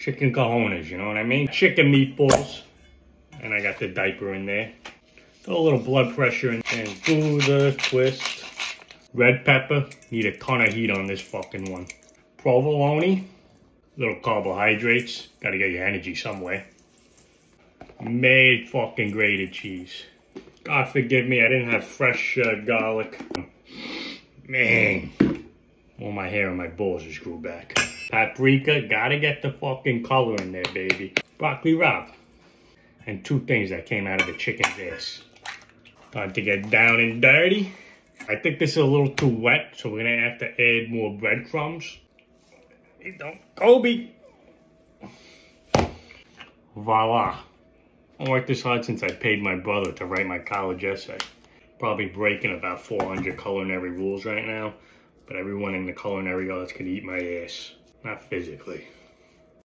chicken cojones, you know what I mean? Chicken meatballs. And I got the diaper in there. A little blood pressure in and do the twist. Red pepper. Need a ton of heat on this fucking one. Provolone. Little carbohydrates. Gotta get your energy somewhere. Made fucking grated cheese. God forgive me, I didn't have fresh uh, garlic. Man, all my hair and my balls just grew back. Paprika, gotta get the fucking color in there, baby. Broccoli rabe. And two things that came out of the chicken's ass. Time to get down and dirty. I think this is a little too wet, so we're gonna have to add more breadcrumbs. Hey, don't, Kobe! Voila. I worked this hard since I paid my brother to write my college essay. Probably breaking about 400 culinary rules right now, but everyone in the culinary arts could eat my ass. Not physically.